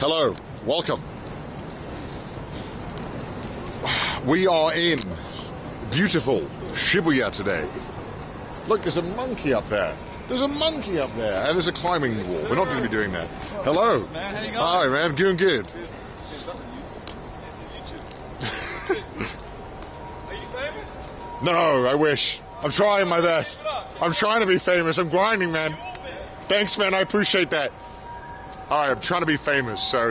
Hello, welcome. We are in beautiful Shibuya today. Look, there's a monkey up there. There's a monkey up there, and there's a climbing wall. We're not going to be doing that. Hello. man. Hi, man. Doing good. Are you famous? No, I wish. I'm trying my best. I'm trying to be famous. I'm grinding, man. Thanks, man. I appreciate that. I'm trying to be famous, so